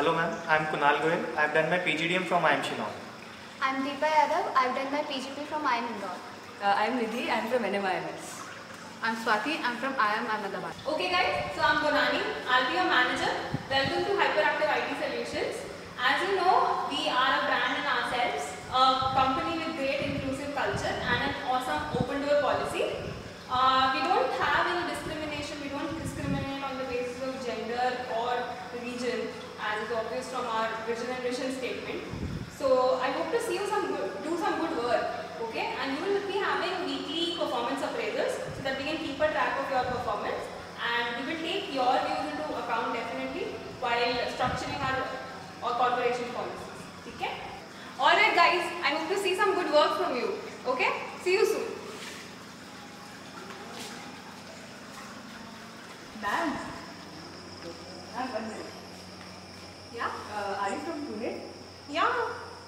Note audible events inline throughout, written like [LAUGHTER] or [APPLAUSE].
Hello ma'am, I am Kunal Goyal. I have done my PGDM from IIM Shillong. I'm Deepa Yadav. I've done my PGP from IIM Indore. Uh, I'm Nidhi. I'm from NMIMS. I'm Swati. I'm from IIM Ahmedabad. Okay guys, so I'm Bonani. I'll be your manager. Welcome to Hyperactive IT Solutions. As you know, we are a brand in ourselves, a company with great inclusive culture and an awesome open door policy. Uh, we don't have any discrimination, we don't discriminate on the basis of gender or religion as is obvious from our vision and mission statement. So I hope to see you some good, do some good work, okay? And you will be having weekly performance appraisals so that we can keep a track of your performance and we will take your views into account definitely while structuring our, our corporation policies, okay? Alright guys, I hope to see some good work from you, okay? See you soon. Ma'am. Ma'am, one minute. Yeah? Uh, are you from Pune? Yeah.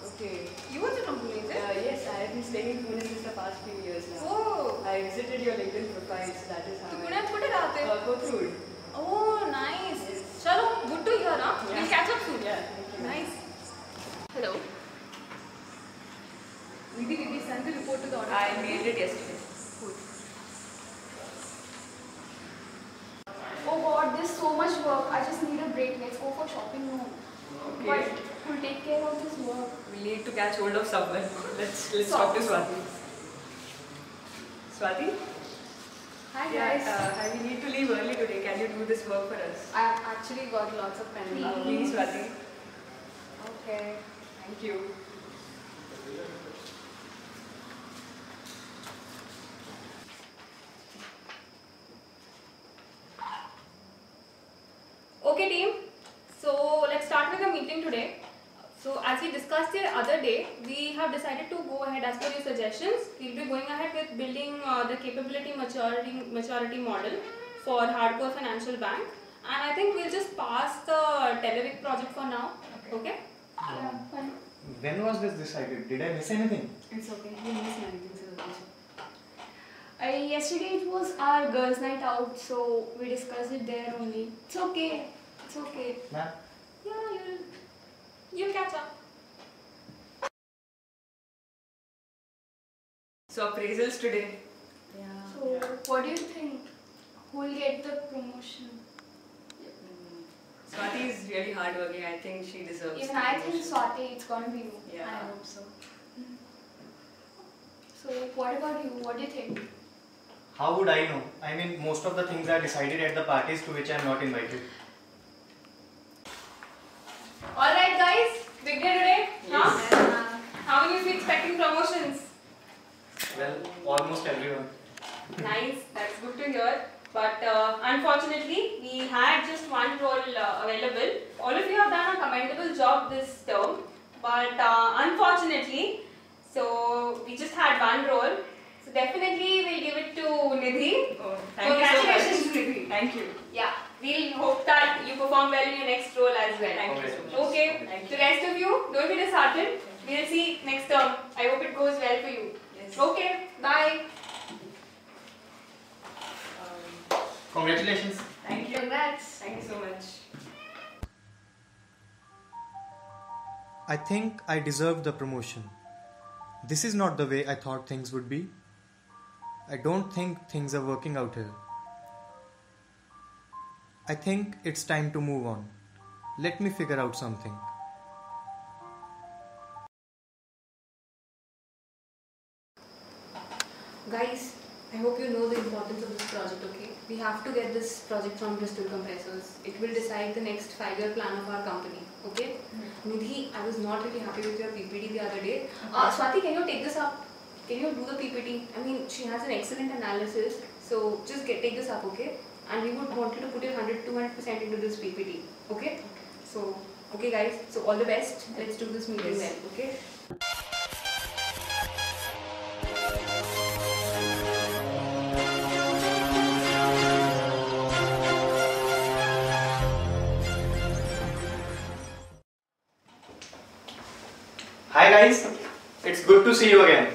Okay. You also from Pune, is it? Uh, yes, I have been staying in Pune since the past few years now. Oh. I visited your LinkedIn profile, so that is how. So, could Pune, put it out there. Uh, Kothur. Oh, god, there's so much work. I just need a break. Let's go for shopping now. Okay. But who'll take care of this work? We need to catch hold of someone. [LAUGHS] Let's let's talk to Swati. Swati? Hi Yeah, guys. uh, I- we need to leave early today. Can you do this work for us? I've actually got lots of pending. Uh, please, Swati. Okay. Thank you. Okay, team. So let's start with the meeting today. So as we discussed the other day, we have decided to go ahead as per your suggestions. We'll be going ahead with building uh, the capability maturity maturity model for hardcore financial bank. And I think we'll just pass the Televic project for now. Okay? Yeah, fine. When was this decided? Did I miss anything? It's okay. You miss anything, so Uh, yesterday it was our girls' night out, so we discussed it there only. It's okay. It's okay. Ma'am, Yeah, you'll you'll catch up. So appraisals today. So, what do you think? Who'll get the promotion? Mm. Swati is really hardworking. I think she deserves. Even the I think promotion. Swati, it's gonna be you. Yeah. I hope so. So, what about you? What do you think? how would I know? I mean, most of the things are decided at the parties to which I am not invited. Alright guys, big day today. Huh? Uh, How many of you expecting promotions? Well, almost everyone. Nice, that's good to hear. But uh, unfortunately, we had just one role uh, available. All of you have done a commendable job this term, but uh, unfortunately, so we just had one role. So definitely, we'll give it to Nidhi. Oh, thank you so Congratulations, much. Nidhi. Thank you. Yeah, we'll hope that you perform well in your next role as well. Thank you so much. Okay, Thank the rest of you, don't be disheartened. We'll see next term. I hope it goes well for you. Yes. Okay, bye. Um, Congratulations. thank you. Congrats. Thank you so much. I think I deserve the promotion. This is not the way I thought things would be. I don't think things are working out here. I think it's time to move on. Let me figure out something. Guys, I hope you know the importance of this project, okay? We have to get this project from Bristol Compressors. It will decide the next five-year plan of our company, okay? Nidhi, I was not really happy with your PPT the other day. Uh, Swati, can you take this up? Can you do the PPT? I mean, she has an excellent analysis, so just get take this up, okay? And we would want you to put your 100 200% into this PPT, okay? So, okay guys, so all the best. Let's do this meeting Yes. well, okay? Hi guys, it's good to see you again.